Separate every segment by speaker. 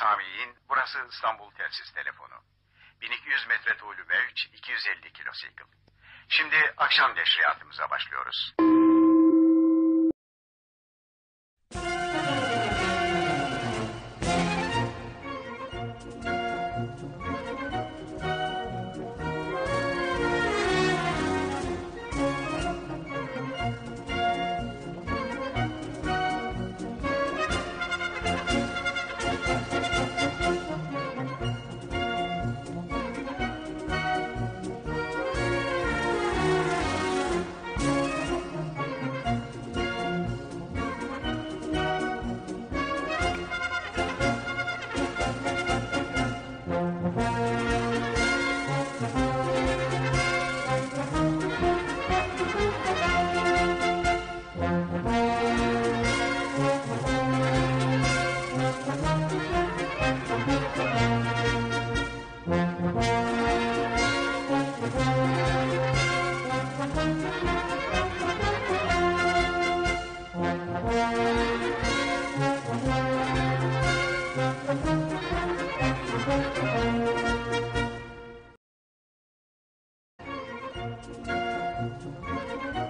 Speaker 1: Sami'in, burası İstanbul Telsiz Telefonu. 1200 metre tuğlu mevç, 250 kilosikl. Şimdi akşam neşriyatımıza başlıyoruz.
Speaker 2: Música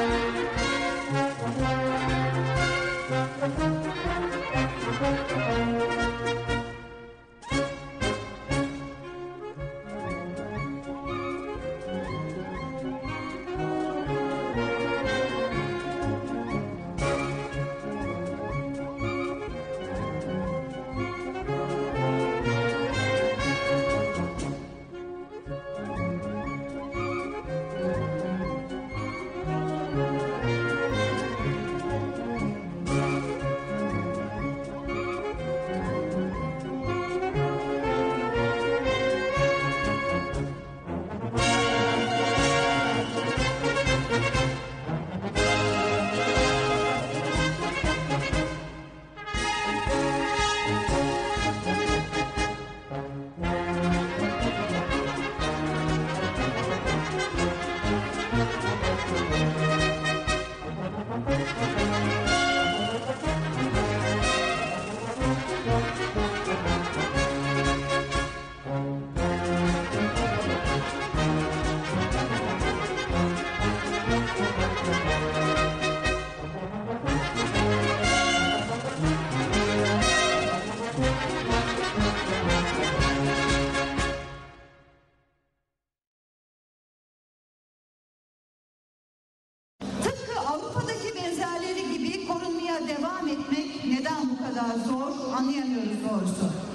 Speaker 2: etmek neden bu kadar zor anlayamıyoruz doğrusu.